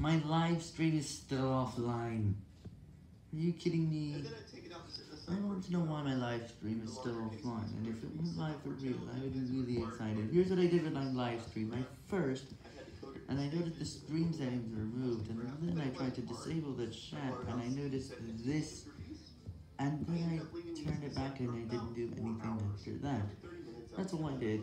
My live stream is still offline. Are you kidding me? I want to know why my live stream is still offline, and if it was live for real, I would be really excited. Here's what I did with my live stream. I first, and I noticed the stream settings were removed, and then I tried to disable the chat, and I noticed this, and then I turned it back and I didn't do anything after that. That's all I did.